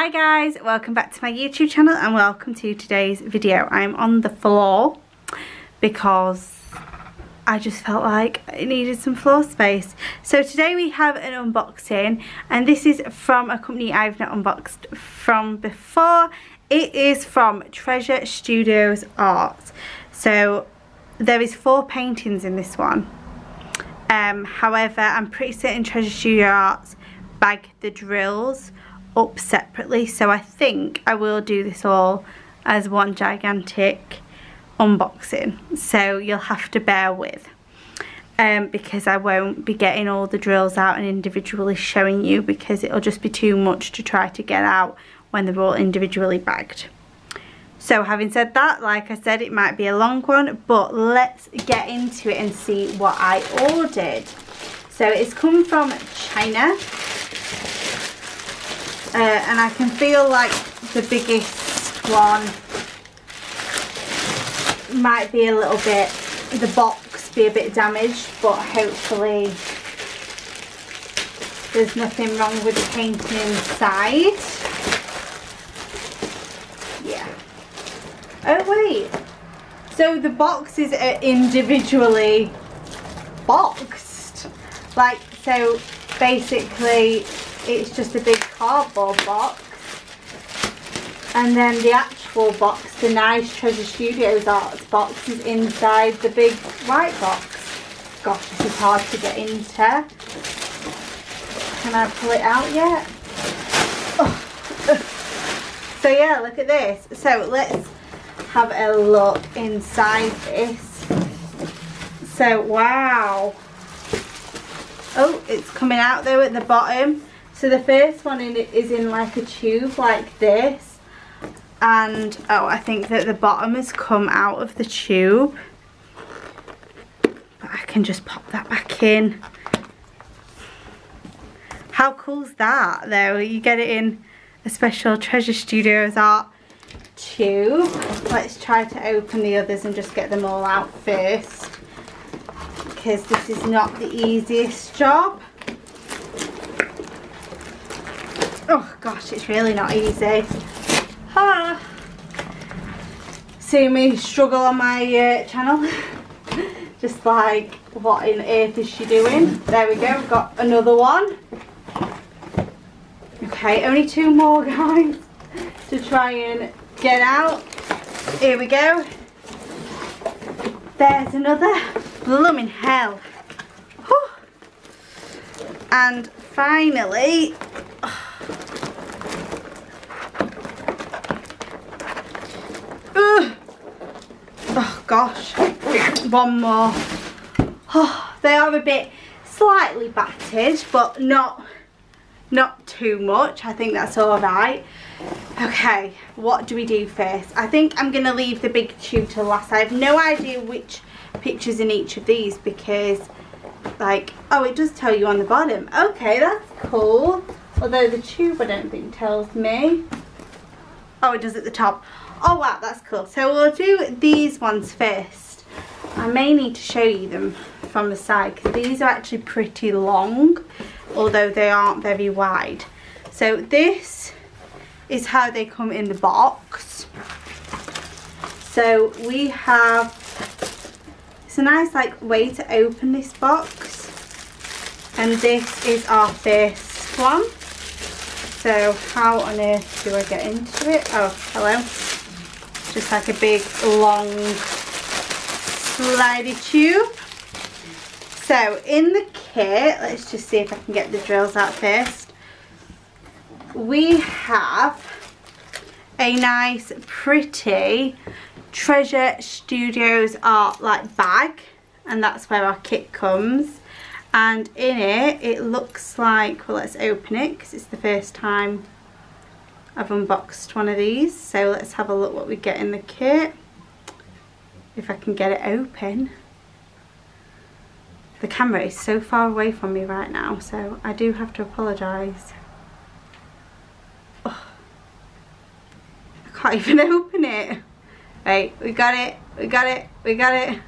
Hi guys, welcome back to my YouTube channel and welcome to today's video. I'm on the floor because I just felt like I needed some floor space. So today we have an unboxing and this is from a company I've not unboxed from before. It is from Treasure Studios Art. So there is four paintings in this one. Um, however, I'm pretty certain Treasure Studio Arts bag the drills up separately so I think I will do this all as one gigantic unboxing so you'll have to bear with um, because I won't be getting all the drills out and individually showing you because it'll just be too much to try to get out when they're all individually bagged. So having said that, like I said, it might be a long one, but let's get into it and see what I ordered. So it's come from China uh, and I can feel like the biggest one might be a little bit, the box be a bit damaged, but hopefully there's nothing wrong with the painting inside. Yeah. Oh wait, so the boxes are individually boxed. Like, so basically it's just a big cardboard box and then the actual box, the nice Treasure Studios Arts box is inside the big white box. Gosh, this is hard to get into. Can I pull it out yet? Oh. So yeah, look at this. So let's have a look inside this. So wow. Oh, it's coming out though at the bottom. So the first one in it is in like a tube like this. And oh, I think that the bottom has come out of the tube. But I can just pop that back in. How cool is that though? You get it in a special Treasure Studios art tube. Let's try to open the others and just get them all out first. Because this is not the easiest job. Oh gosh, it's really not easy. Ha! See me struggle on my uh, channel. Just like, what in earth is she doing? There we go, we've got another one. Okay, only two more guys to try and get out. Here we go. There's another. Blooming hell. Whew. And finally, gosh. One more. Oh, they are a bit slightly battered, but not not too much. I think that's all right. Okay, what do we do first? I think I'm going to leave the big tube to last. I have no idea which pictures in each of these because, like, oh, it does tell you on the bottom. Okay, that's cool. Although the tube I don't think tells me. Oh, it does at the top. Oh wow, that's cool. So we'll do these ones first. I may need to show you them from the side because these are actually pretty long, although they aren't very wide. So this is how they come in the box. So we have, it's a nice like way to open this box. And this is our first one. So how on earth do I get into it? Oh, hello just like a big long slidey tube. So in the kit, let's just see if I can get the drills out first. We have a nice pretty Treasure Studios art like bag and that's where our kit comes and in it it looks like well let's open it because it's the first time I've unboxed one of these so let's have a look what we get in the kit. If I can get it open. The camera is so far away from me right now so I do have to apologise oh, I can't even open it. Right we got it we got it we got it.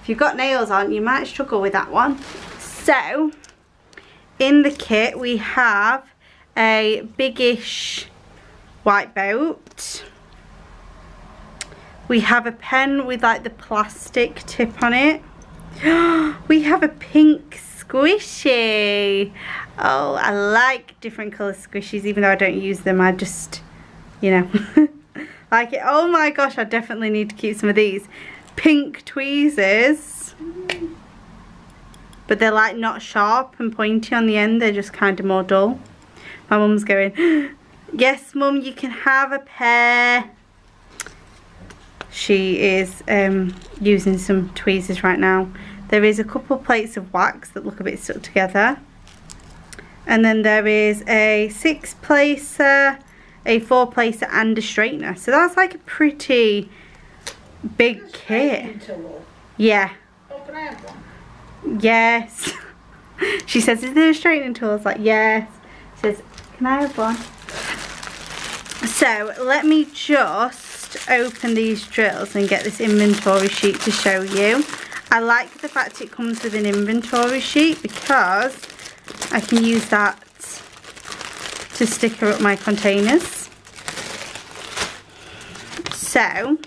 If you've got nails on you might struggle with that one. So in the kit we have a biggish white boat. We have a pen with like the plastic tip on it. we have a pink squishy. Oh, I like different colour squishies even though I don't use them. I just, you know, like it. Oh my gosh, I definitely need to keep some of these. Pink tweezers. But they're like not sharp and pointy on the end. They're just kind of more dull. My mum's going, yes mum, you can have a pair. She is um, using some tweezers right now. There is a couple plates of wax that look a bit stuck together. And then there is a six placer, a four placer and a straightener. So that's like a pretty big kit. Yeah. Oh, yes. she says, is there a straightening tool? I was like, yes. She says, can I have one? So let me just open these drills and get this inventory sheet to show you. I like the fact it comes with an inventory sheet because I can use that to sticker up my containers. So,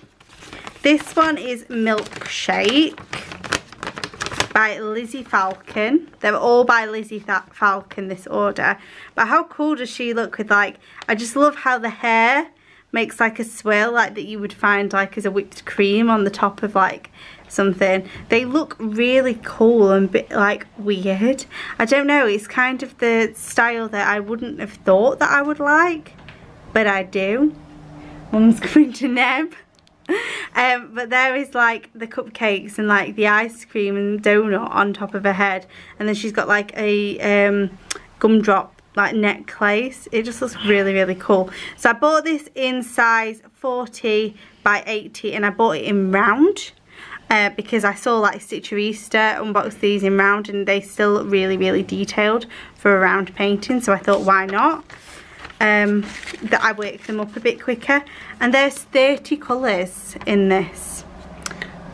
this one is Milkshake by Lizzy Falcon. They're all by Lizzy Falcon, this order. But how cool does she look with like, I just love how the hair makes like a swirl like that you would find like as a whipped cream on the top of like something. They look really cool and bit like weird. I don't know, it's kind of the style that I wouldn't have thought that I would like, but I do. Mum's coming to Neb. um, but there is like the cupcakes and like the ice cream and donut on top of her head. And then she's got like a um, gumdrop like necklace. It just looks really really cool. So I bought this in size 40 by 80 and I bought it in round uh, because I saw like Stitcher Easter unbox these in round and they still look really really detailed for a round painting. So I thought why not um, that I work them up a bit quicker. And there's 30 colours in this.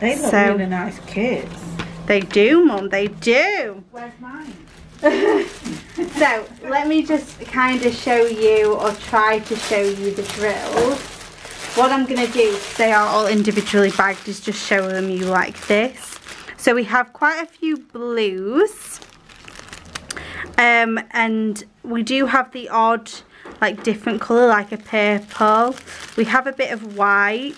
They look so, really nice kits they do mum they do. Where's mine? So let me just kind of show you or try to show you the drills what I'm going to do, they are all individually bagged, is just show them you like this. So we have quite a few blues. Um, and we do have the odd, like different colour, like a purple. We have a bit of white.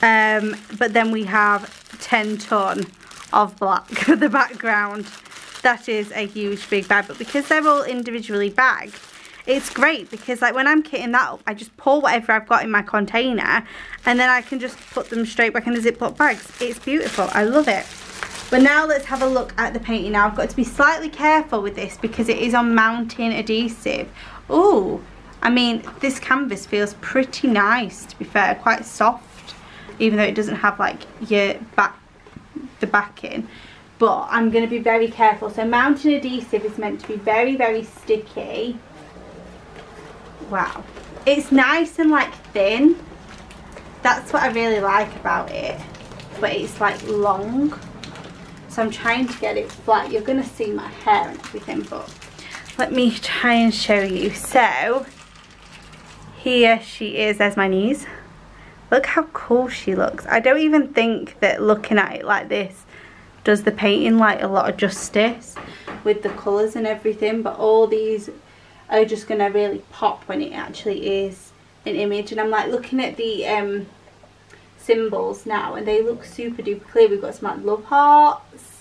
Um, but then we have 10 ton of black for the background. That is a huge big bag. But because they're all individually bagged, it's great because like when I'm kitting that up, I just pour whatever I've got in my container and then I can just put them straight back in the Ziploc bags. It's beautiful. I love it. But now let's have a look at the painting. Now I've got to be slightly careful with this because it is on mounting adhesive. Oh, I mean, this canvas feels pretty nice to be fair, quite soft, even though it doesn't have like your back, the backing. But I'm going to be very careful. So mounting adhesive is meant to be very, very sticky. Wow. It's nice and like thin. That's what I really like about it. But it's like long. So I'm trying to get it flat. You're gonna see my hair and everything but let me try and show you so here she is there's my knees look how cool she looks I don't even think that looking at it like this does the painting like a lot of justice with the colours and everything but all these are just going to really pop when it actually is an image. And I'm like looking at the um, symbols now and they look super duper clear. We've got some like love hearts,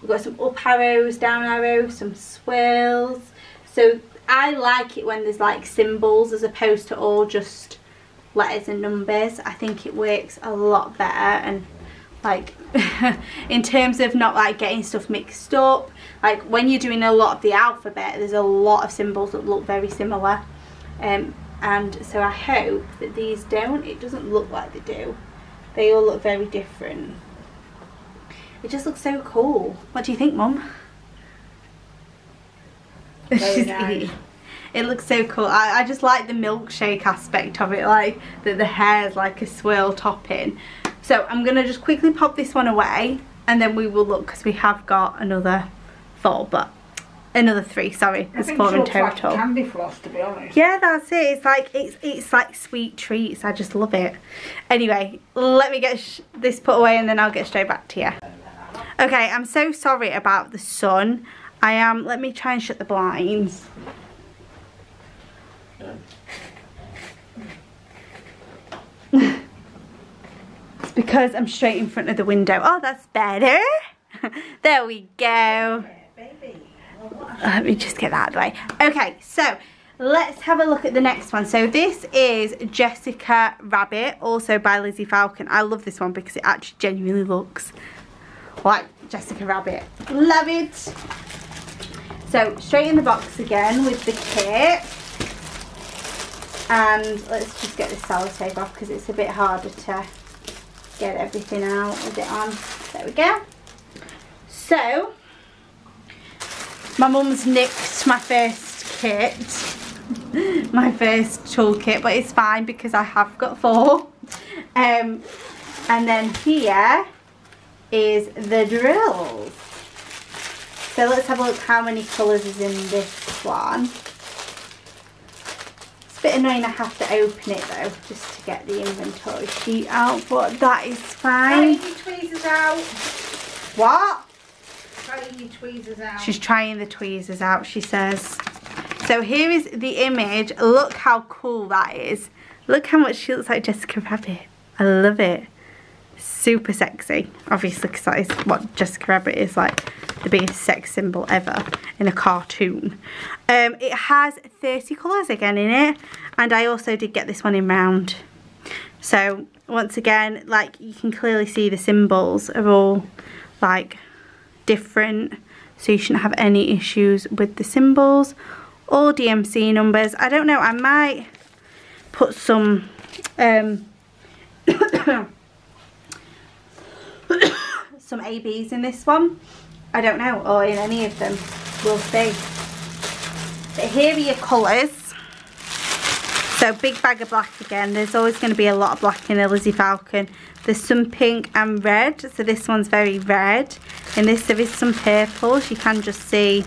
we've got some up arrows, down arrows, some swirls. So I like it when there's like symbols as opposed to all just letters and numbers. I think it works a lot better and like in terms of not like getting stuff mixed up like when you're doing a lot of the alphabet there's a lot of symbols that look very similar um, and so I hope that these don't it doesn't look like they do they all look very different it just looks so cool what do you think mum nice. it looks so cool I, I just like the milkshake aspect of it like that the hair is like a swirl topping so I'm going to just quickly pop this one away and then we will look because we have got another four. But Another three, sorry. There's four in total. Like candy floss, to be honest. Yeah, that's it. It's like it's it's like sweet treats. I just love it. Anyway, let me get this put away and then I'll get straight back to you. Okay, I'm so sorry about the sun. I am. Let me try and shut the blinds. it's because I'm straight in front of the window. Oh, that's better. there we go. Let me just get that out of the way. Okay, so let's have a look at the next one. So this is Jessica Rabbit, also by Lizzy Falcon. I love this one because it actually genuinely looks like Jessica Rabbit. Love it. So straight in the box again with the kit. And let's just get the sellotape off because it's a bit harder to get everything out with it on. There we go. So, my mum's nicked my first kit, my first toolkit, but it's fine because I have got four. Um, and then here is the drills. So let's have a look how many colours is in this one. It's a bit annoying I have to open it though, just to get the inventory sheet out, but that is fine. Trying tweezers out. What? Trying your tweezers out. She's trying the tweezers out, she says. So here is the image. Look how cool that is. Look how much she looks like Jessica Rabbit. I love it super sexy obviously because that is what Jessica Rabbit is like the biggest sex symbol ever in a cartoon. Um, it has 30 colours again in it and I also did get this one in round. So once again like you can clearly see the symbols are all like different so you shouldn't have any issues with the symbols or DMC numbers. I don't know I might put some um some ABs in this one. I don't know, or in any of them. We'll see. But here are your colours. So big bag of black again. There's always going to be a lot of black in a Lizzy Falcon. There's some pink and red. So this one's very red. In this there is some purples. You can just see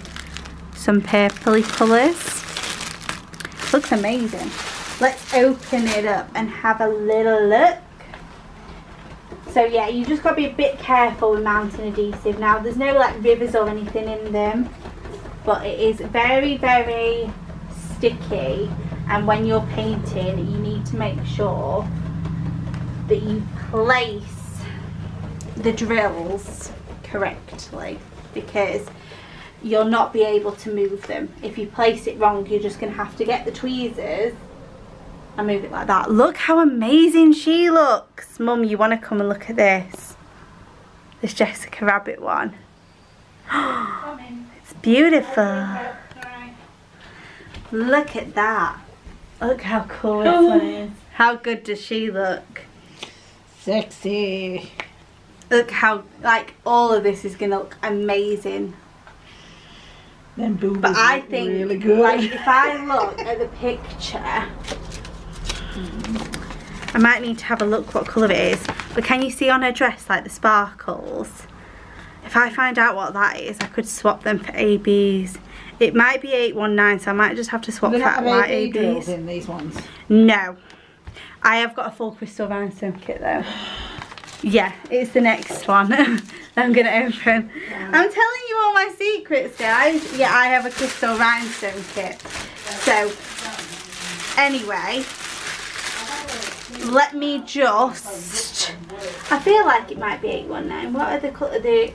some purpley colours. Looks amazing. Let's open it up and have a little look. So yeah, you just got to be a bit careful with mounting adhesive. Now there's no like rivers or anything in them, but it is very, very sticky. And when you're painting, you need to make sure that you place the drills correctly because you'll not be able to move them. If you place it wrong, you're just going to have to get the tweezers I move it like that. Look how amazing she looks. Mum, you want to come and look at this? This Jessica Rabbit one. it's beautiful. Look at that. Look how cool this one oh. is. How good does she look? Sexy. Look how, like, all of this is going to look amazing. Them but I think, really good. like, if I look at the picture, I might need to have a look what colour it is. But can you see on her dress like the sparkles? If I find out what that is, I could swap them for ABs. It might be 819, so I might just have to swap that for white ABs. in these ones? No. I have got a full crystal rhinestone kit though. Yeah, it's the next one I'm going to open. Yeah. I'm telling you all my secrets, guys. Yeah, I have a crystal rhinestone kit. So, anyway, let me just I feel like it might be 819 what are the colour the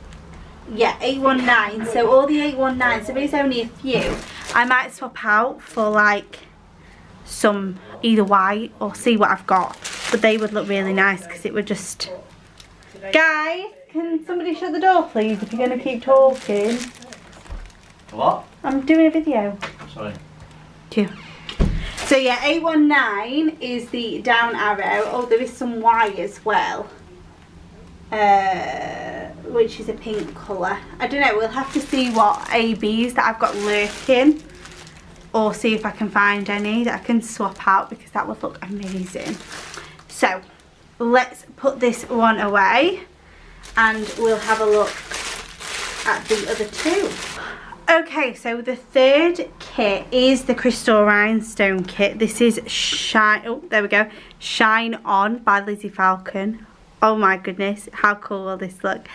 yeah 819 so all the 819 so there's only a few I might swap out for like some either white or see what I've got. But they would look really nice because it would just guys can somebody shut the door please if you're going to keep talking? What? I'm doing a video. Sorry. Two so yeah, 819 is the down arrow. Oh, there is some Y as well. Uh, which is a pink colour. I don't know, we'll have to see what ABs that I've got lurking. Or see if I can find any that I can swap out because that would look amazing. So, let's put this one away. And we'll have a look at the other two. Okay, so the third kit is the Crystal Rhinestone kit. This is Shine, oh, there we go, Shine On by Lizzy Falcon. Oh my goodness, how cool will this look?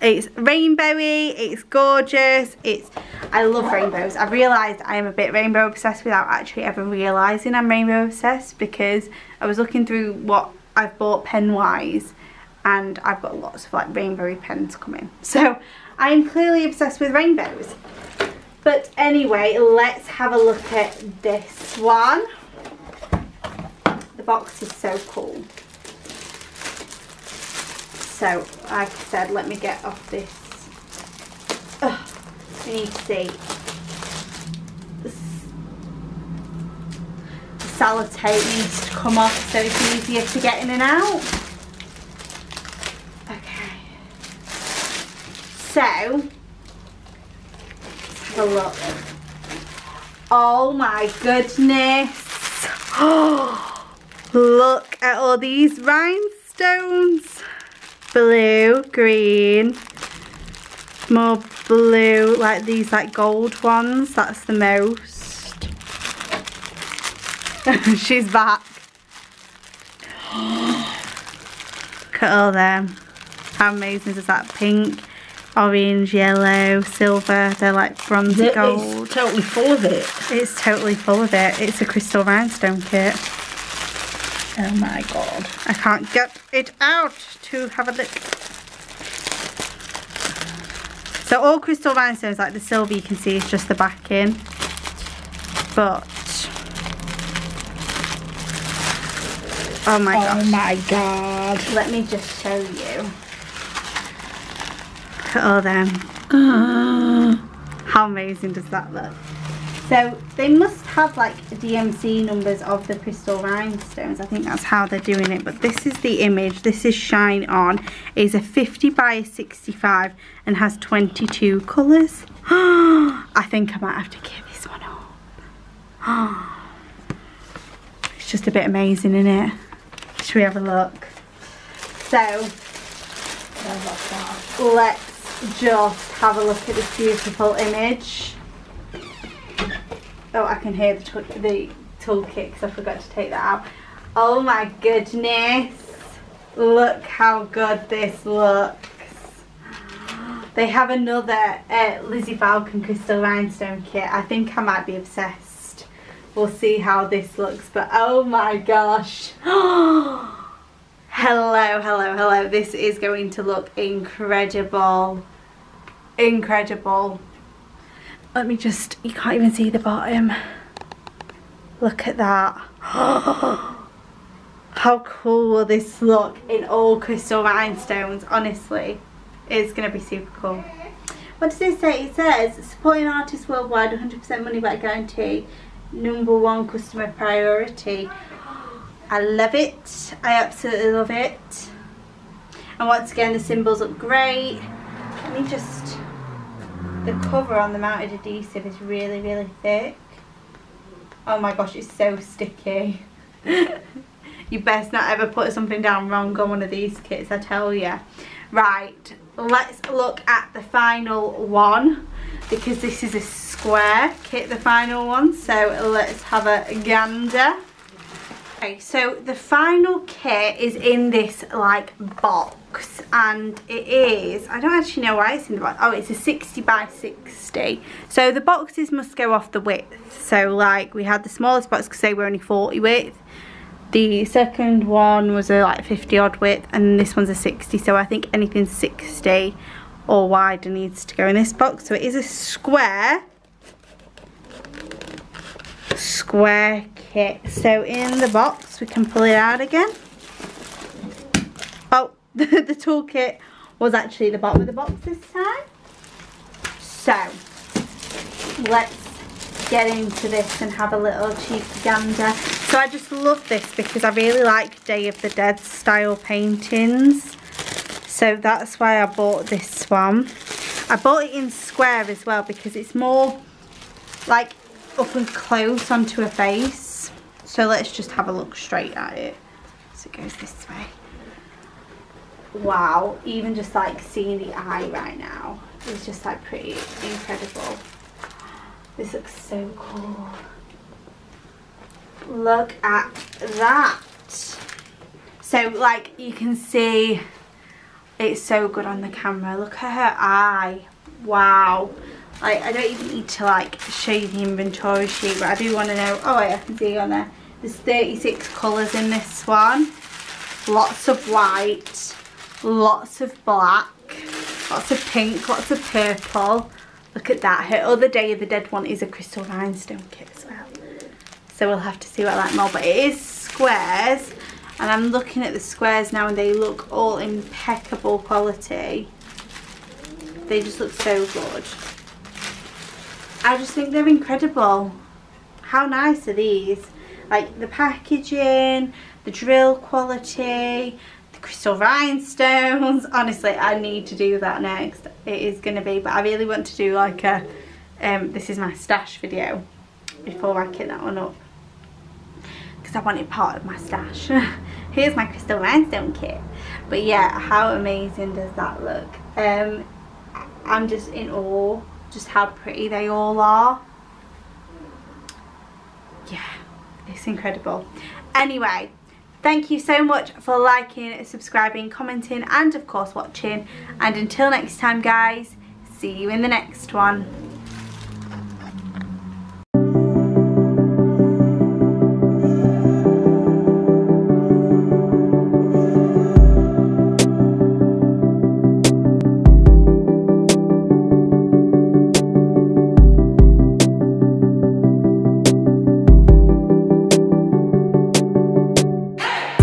It's rainbowy, it's gorgeous, it's, I love rainbows. I've realised I am a bit rainbow obsessed without actually ever realising I'm rainbow obsessed because I was looking through what I've bought pen-wise and I've got lots of like rainbowy pens coming. So I'm clearly obsessed with rainbows. But anyway, let's have a look at this one. The box is so cool. So, like I said, let me get off this. Ugh, I need to see. The sellotape needs to come off so it's easier to get in and out. Okay. So, a look. Oh my goodness. look at all these rhinestones. Blue, green, more blue, like these like gold ones. That's the most. She's back. Look at all them. How amazing is that? Pink, orange, yellow, silver. They're like bronzy gold. It's totally full of it. It's totally full of it. It's a crystal rhinestone kit. Oh my god. I can't get it out to have a look. So all crystal rhinestones, like the silver you can see is just the backing. But, oh my god. Oh my god. Let me just show you. At all them. Uh, how amazing does that look? So they must have like DMC numbers of the crystal rhinestones. I think that's how they're doing it. But this is the image. This is Shine On. It's a 50 by 65 and has 22 colours. I think I might have to give this one up. It's just a bit amazing, isn't it? Should we have a look? So, let's just have a look at this beautiful image. Oh, I can hear the, the toolkit because I forgot to take that out. Oh my goodness. Look how good this looks. They have another uh, Lizzy Falcon Crystal Rhinestone kit. I think I might be obsessed. We'll see how this looks. But oh my gosh. hello, hello, hello. This is going to look incredible. Incredible. Let me just, you can't even see the bottom. Look at that. How cool will this look in all crystal rhinestones, honestly. It's going to be super cool. What does it say? It says, supporting artists worldwide, 100% money back guarantee, number one customer priority. I love it. I absolutely love it. And once again, the symbols look great. Let me just the cover on the mounted adhesive is really, really thick. Oh my gosh, it's so sticky. you best not ever put something down wrong on one of these kits, I tell you. Right, let's look at the final one because this is a square kit, the final one. So let's have a gander. Okay, so the final kit is in this like box and it is, I don't actually know why it's in the box. Oh, it's a 60 by 60. So the boxes must go off the width. So like we had the smallest box because they were only 40 width. The second one was a like 50 odd width and this one's a 60. So I think anything 60 or wider needs to go in this box. So it is a square square kit. So in the box, we can pull it out again. Oh, the, the toolkit was actually the bottom of the box this time. So, let's get into this and have a little cheeky gander. So I just love this because I really like Day of the Dead style paintings. So that's why I bought this one. I bought it in square as well because it's more like up and close onto a face. So let's just have a look straight at it. So it goes this way. Wow, even just like seeing the eye right now is just like pretty incredible. This looks so cool. Look at that. So like you can see it's so good on the camera. Look at her eye. Wow. Like I don't even need to like show you the inventory sheet but I do want to know. Oh wait I can see on there. There's 36 colours in this one. Lots of white. Lots of black. Lots of pink. Lots of purple. Look at that. Her other Day of the Dead one is a crystal rhinestone kit as well. So we'll have to see what I like more. But it is squares. And I'm looking at the squares now and they look all impeccable quality. They just look so good. I just think they're incredible. How nice are these? Like the packaging, the drill quality, the crystal rhinestones. Honestly, I need to do that next. It is going to be, but I really want to do like a, um, this is my stash video before I kit that one up. Because I want it part of my stash. Here's my crystal rhinestone kit. But yeah, how amazing does that look? Um, I'm just in awe just how pretty they all are. Yeah, it's incredible. Anyway, thank you so much for liking, subscribing, commenting and of course watching. And until next time guys, see you in the next one.